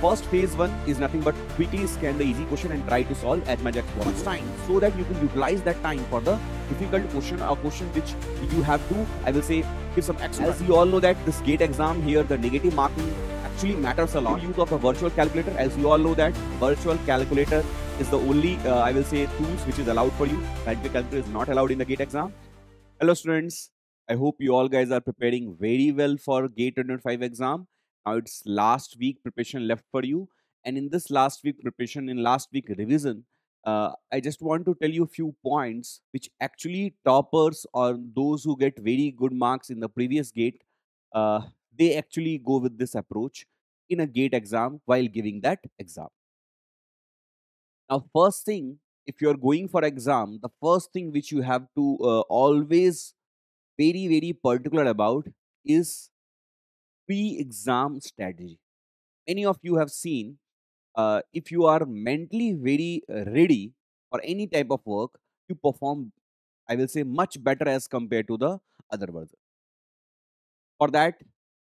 first phase one is nothing but quickly scan the easy question and try to solve as much as possible time so that you can utilize that time for the difficult question or question which you have to, I will say, give some extra. As you all know that this gate exam here, the negative marking actually matters a lot. Use of a virtual calculator, as you all know that virtual calculator is the only, uh, I will say, tools which is allowed for you. Scientific calculator is not allowed in the gate exam. Hello students, I hope you all guys are preparing very well for GATE 105 exam. Now it's last week preparation left for you. And in this last week preparation, in last week revision, uh, I just want to tell you a few points which actually toppers or those who get very good marks in the previous gate, uh, they actually go with this approach in a gate exam while giving that exam. Now, first thing, if you're going for exam, the first thing which you have to uh, always very, very particular about is pre-exam strategy. Many of you have seen uh, if you are mentally very uh, ready for any type of work, you perform, I will say, much better as compared to the other version. For that,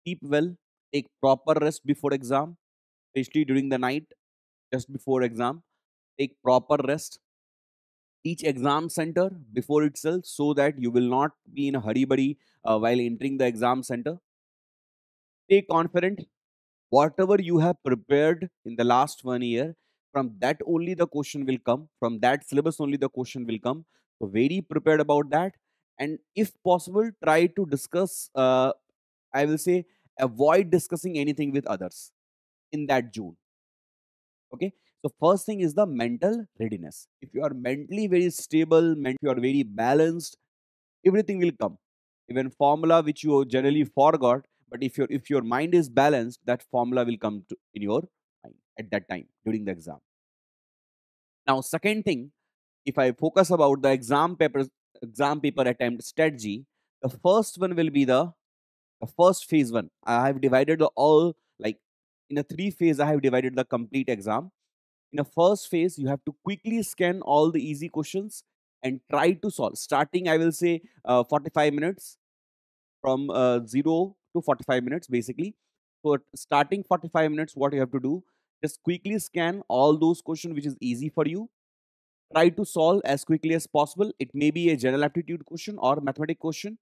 keep well, take proper rest before exam, especially during the night, just before exam. Take proper rest. Each exam center before itself so that you will not be in a hurry uh, while entering the exam center stay confident whatever you have prepared in the last one year from that only the question will come from that syllabus only the question will come. So very prepared about that. And if possible try to discuss uh, i will say avoid discussing anything with others in that june. Okay? So first thing is the mental readiness. If you are mentally very stable you are very balanced everything will come. Even formula which you generally forgot but if your if your mind is balanced that formula will come to in your mind at that time during the exam. Now second thing if i focus about the exam paper exam paper attempt strategy the first one will be the the first phase one. I have divided the all like in a three phase i have divided the complete exam. In a first phase you have to quickly scan all the easy questions and try to solve. Starting i will say uh, 45 minutes from uh, 0 to 45 minutes basically. So starting 45 minutes, what you have to do, just quickly scan all those questions which is easy for you. Try to solve as quickly as possible. It may be a general aptitude question or mathematic question.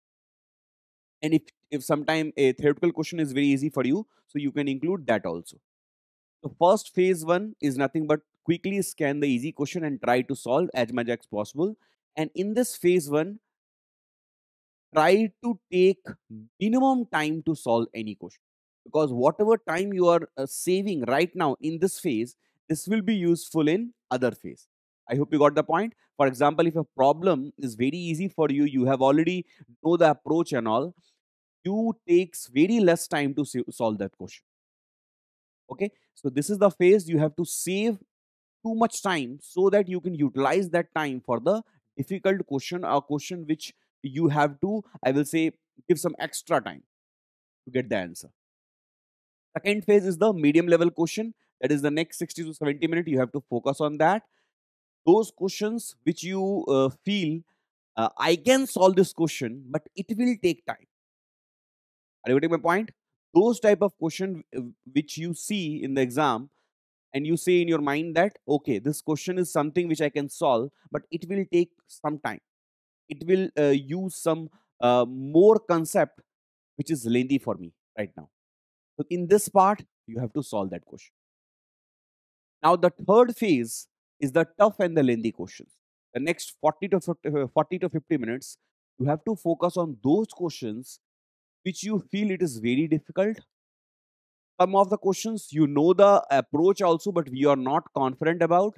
And if, if sometime a theoretical question is very easy for you, so you can include that also. So first phase one is nothing but quickly scan the easy question and try to solve as much as possible. And in this phase one, try to take minimum time to solve any question. Because whatever time you are uh, saving right now in this phase this will be useful in other phase. I hope you got the point. For example if a problem is very easy for you you have already know the approach and all you takes very less time to solve that question. Okay? So this is the phase you have to save too much time so that you can utilize that time for the difficult question or question which you have to, I will say, give some extra time to get the answer. Second phase is the medium level question. That is the next 60 to 70 minutes. You have to focus on that. Those questions which you uh, feel, uh, I can solve this question, but it will take time. Are you getting my point? Those type of question uh, which you see in the exam, and you say in your mind that okay, this question is something which I can solve, but it will take some time it will uh, use some uh, more concept which is lengthy for me right now. So in this part, you have to solve that question. Now the third phase is the tough and the lengthy questions. The next 40 to 50, uh, 40 to 50 minutes, you have to focus on those questions which you feel it is very difficult. Some of the questions you know the approach also, but we are not confident about.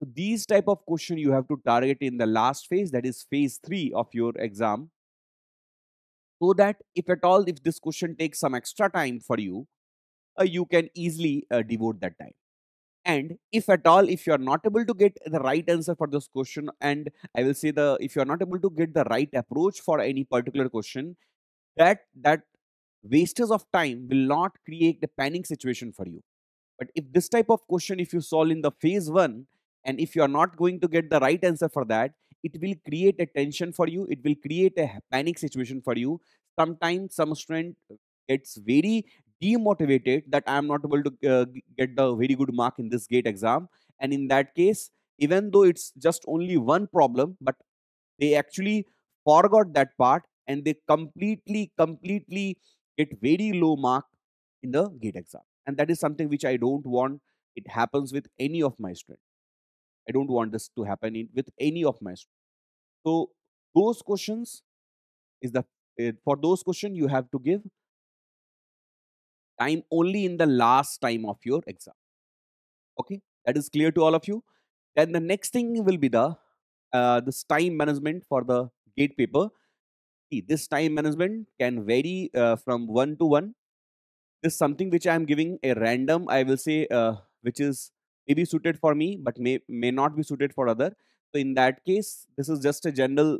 So these type of question you have to target in the last phase, that is phase three of your exam. So that if at all, if this question takes some extra time for you, uh, you can easily uh, devote that time. And if at all, if you are not able to get the right answer for this question, and I will say the if you are not able to get the right approach for any particular question, that that wastage of time will not create a panic situation for you. But if this type of question, if you solve in the phase one, and if you are not going to get the right answer for that, it will create a tension for you. It will create a panic situation for you. Sometimes some student gets very demotivated that I am not able to uh, get the very good mark in this gate exam. And in that case, even though it's just only one problem, but they actually forgot that part and they completely, completely get very low mark in the gate exam. And that is something which I don't want it happens with any of my students. I don't want this to happen in, with any of my students. So those questions is the uh, for those questions you have to give time only in the last time of your exam. Okay, that is clear to all of you. Then the next thing will be the uh, this time management for the gate paper. See, this time management can vary uh, from one to one. This is something which I am giving a random, I will say, uh, which is maybe suited for me, but may may not be suited for other. So in that case, this is just a general,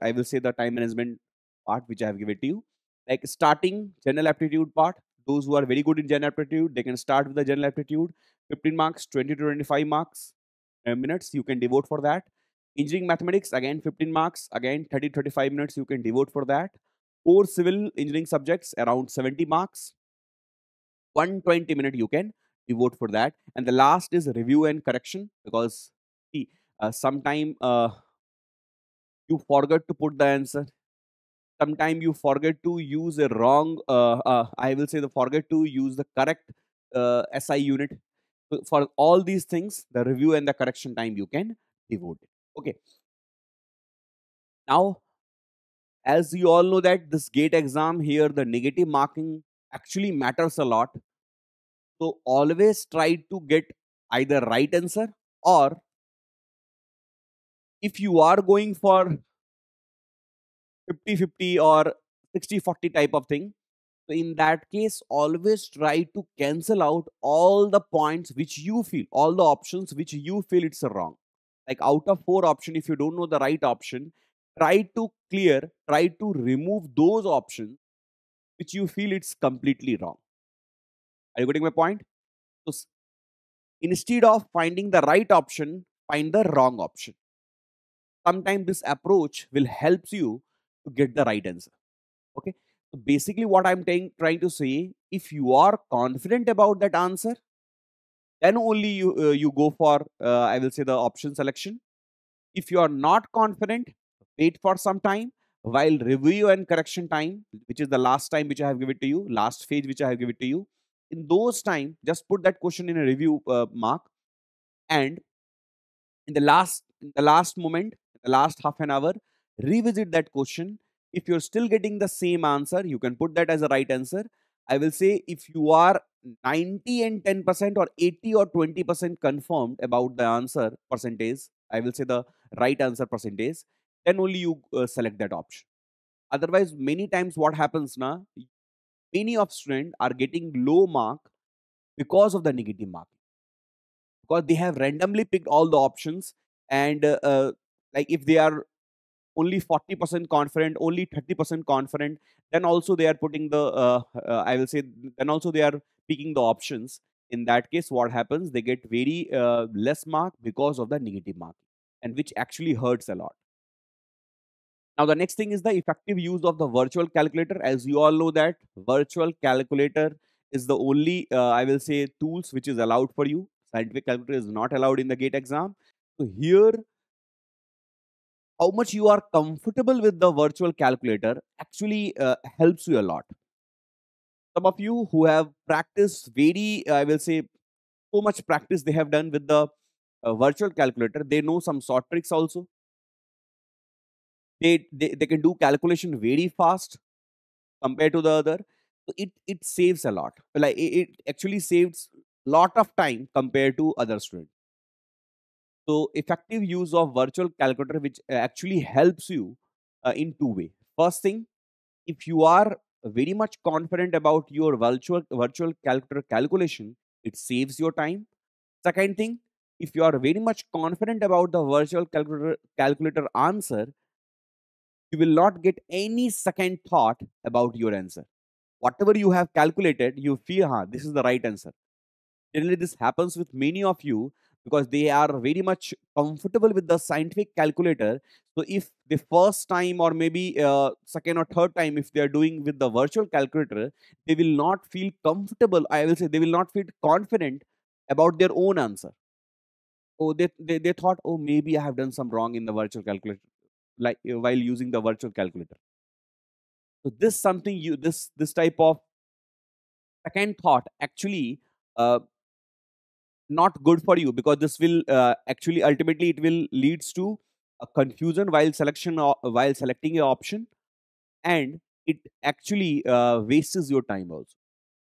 I will say the time management part which I have given to you. Like starting general aptitude part, those who are very good in general aptitude, they can start with the general aptitude, 15 marks, 20 to 25 marks uh, minutes you can devote for that. Engineering mathematics, again 15 marks, again 30 35 minutes you can devote for that. Core civil engineering subjects, around 70 marks. 120 minute you can devote for that. And the last is review and correction because see, uh, sometime uh, you forget to put the answer. Sometimes you forget to use a wrong uh, uh, i will say the forget to use the correct uh, si unit. For all these things the review and the correction time you can devote. Okay. Now as you all know that this gate exam here the negative marking actually matters a lot so always try to get either right answer or if you are going for 50 50 or 60 40 type of thing so in that case always try to cancel out all the points which you feel all the options which you feel it's wrong. Like out of four option if you don't know the right option try to clear try to remove those options which you feel it's completely wrong are you getting my point so instead of finding the right option find the wrong option sometimes this approach will help you to get the right answer. Okay. So basically what I'm trying to say, if you are confident about that answer, then only you, uh, you go for, uh, I will say the option selection. If you are not confident, wait for some time while review and correction time, which is the last time which I have given to you, last phase which I have given to you. In those time, just put that question in a review uh, mark and in the last in the last moment, the last half an hour, revisit that question. If you're still getting the same answer, you can put that as a right answer. I will say if you are 90 and 10% or 80 or 20% confirmed about the answer percentage, I will say the right answer percentage, then only you uh, select that option. Otherwise, many times what happens now, many of students are getting low mark because of the negative mark. Because they have randomly picked all the options and uh, uh, like if they are only 40% confident only 30% confident then also they are putting the uh, uh, i will say then also they are picking the options. In that case what happens? They get very uh, less mark because of the negative mark and which actually hurts a lot now the next thing is the effective use of the virtual calculator as you all know that virtual calculator is the only uh, i will say tools which is allowed for you scientific calculator is not allowed in the gate exam so here how much you are comfortable with the virtual calculator actually uh, helps you a lot. Some of you who have practiced very, I will say, so much practice they have done with the uh, virtual calculator, they know some short tricks also. They, they, they can do calculation very fast compared to the other. So it, it saves a lot. Like it, it actually saves a lot of time compared to other students. So effective use of virtual calculator, which uh, actually helps you uh, in two way. First thing, if you are very much confident about your virtual virtual calculator calculation, it saves your time. Second thing, if you are very much confident about the virtual calculator calculator answer, you will not get any second thought about your answer. Whatever you have calculated, you feel, huh, this is the right answer. Generally, this happens with many of you because they are very much comfortable with the scientific calculator. So if the first time or maybe uh, second or third time, if they are doing with the virtual calculator, they will not feel comfortable. I will say they will not feel confident about their own answer. Oh, they, they, they thought, oh, maybe I have done some wrong in the virtual calculator, like uh, while using the virtual calculator. So this something you this this type of second thought actually uh, not good for you because this will uh, actually ultimately it will leads to a confusion while selection o- while selecting a option and it actually uh, wastes your time also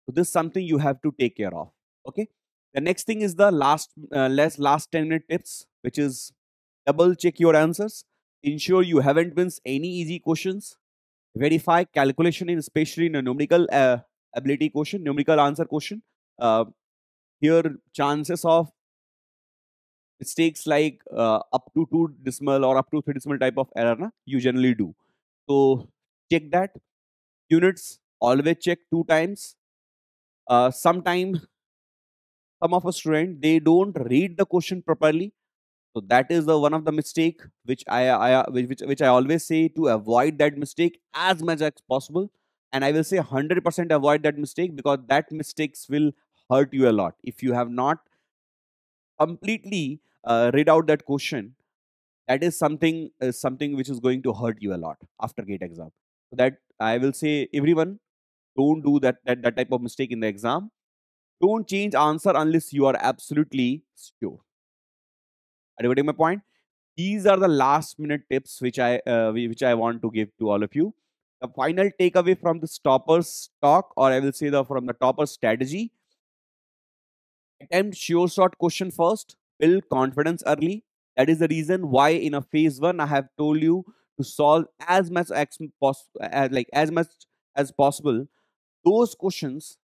so this is something you have to take care of okay the next thing is the last uh, last last 10 minute tips which is double check your answers ensure you haven't missed any easy questions. Verify calculation in especially in a numerical uh, ability question numerical answer question. Uh, here chances of mistakes like uh, up to two decimal or up to three decimal type of error na, you generally do. So check that. Units always check two times. Uh, sometime some of a student they don't read the question properly so that is the one of the mistake which I, I which, which I always say to avoid that mistake as much as possible. And I will say 100% avoid that mistake because that mistakes will hurt you a lot. If you have not completely uh, read out that question, that is something is something which is going to hurt you a lot after gate exam. So that I will say everyone don't do that, that that type of mistake in the exam. Don't change answer unless you are absolutely sure. Are you getting my point? These are the last minute tips which I uh, which I want to give to all of you. The final takeaway from the toppers talk, or I will say the from the topper strategy. Attempt sure shot question first. Build confidence early. That is the reason why in a phase one I have told you to solve as much as like as much as possible those questions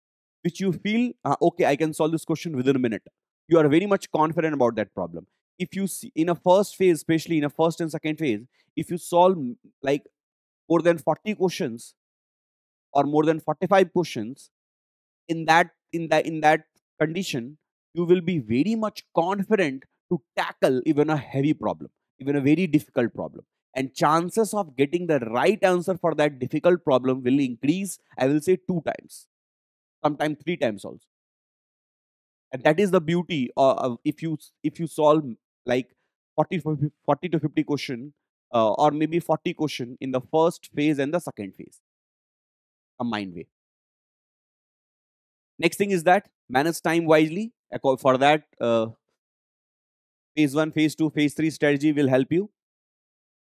which you feel uh, okay I can solve this question within a minute. You are very much confident about that problem if you see in a first phase, especially in a first and second phase, if you solve like more than 40 questions or more than 45 questions in that in that in that condition, you will be very much confident to tackle even a heavy problem, even a very difficult problem. And chances of getting the right answer for that difficult problem will increase, I will say, two times, sometimes three times also and that is the beauty uh, of if you if you solve like 40 to 50 40 to 50 question uh, or maybe 40 question in the first phase and the second phase. Combined way. Next thing is that manage time wisely. For that uh, phase 1 phase 2 phase 3 strategy will help you.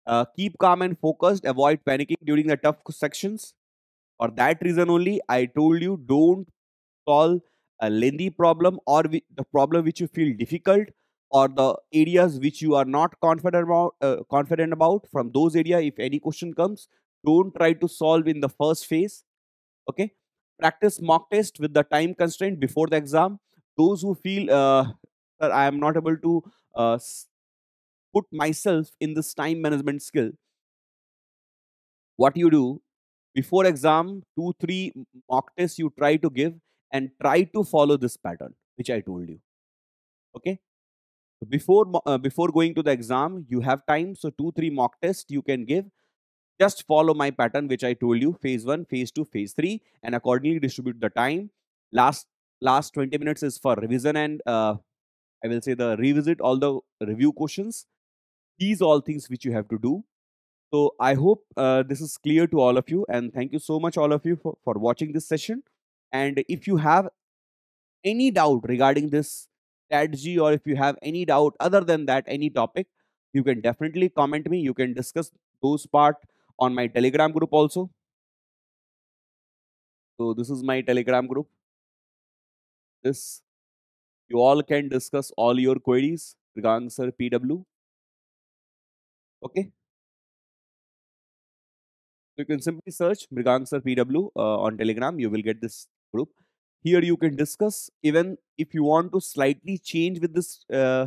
Uh, keep calm and focused. Avoid panicking during the tough sections. For that reason only i told you don't solve a lengthy problem or the problem which you feel difficult or the areas which you are not confident about uh, confident about from those area if any question comes don't try to solve in the first phase okay? Practice mock test with the time constraint before the exam. Those who feel uh, i am not able to uh, put myself in this time management skill what you do before exam two three mock tests you try to give and try to follow this pattern which i told you okay before uh, before going to the exam you have time. So two three mock tests you can give. Just follow my pattern which i told you phase 1 phase 2 phase 3 and accordingly distribute the time. Last last 20 minutes is for revision and uh, i will say the revisit all the review questions. These all things which you have to do. So i hope uh, this is clear to all of you and thank you so much all of you for, for watching this session. And if you have any doubt regarding this strategy or if you have any doubt other than that any topic you can definitely comment me. You can discuss those part on my telegram group also. So this is my telegram group. This you all can discuss all your queries regarding sir pw okay? You can simply search Mrigang Sir PW uh, on Telegram. You will get this group. Here you can discuss even if you want to slightly change with this uh,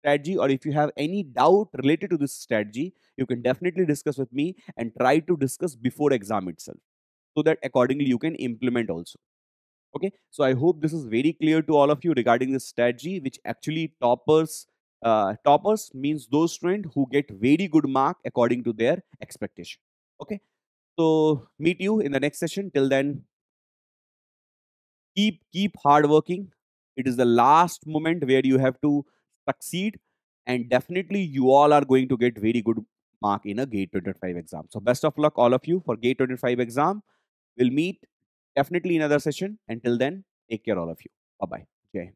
strategy or if you have any doubt related to this strategy, you can definitely discuss with me and try to discuss before exam itself so that accordingly you can implement also. Okay, so I hope this is very clear to all of you regarding this strategy, which actually toppers uh, toppers means those students who get very good mark according to their expectation. Okay, so meet you in the next session. Till then, keep keep hard working. It is the last moment where you have to succeed, and definitely you all are going to get very good mark in a GATE 25 exam. So best of luck all of you for GATE 25 exam. We'll meet definitely another session. Until then, take care all of you. Bye bye. Jai